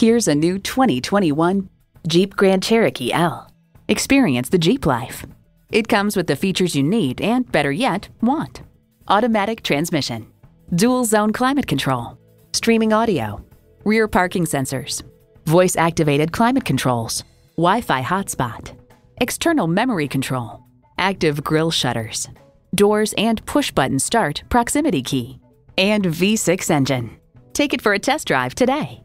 Here's a new 2021 Jeep Grand Cherokee L. Experience the Jeep life. It comes with the features you need and, better yet, want. Automatic transmission, dual zone climate control, streaming audio, rear parking sensors, voice activated climate controls, Wi Fi hotspot, external memory control, active grille shutters, doors and push button start proximity key, and V6 engine. Take it for a test drive today.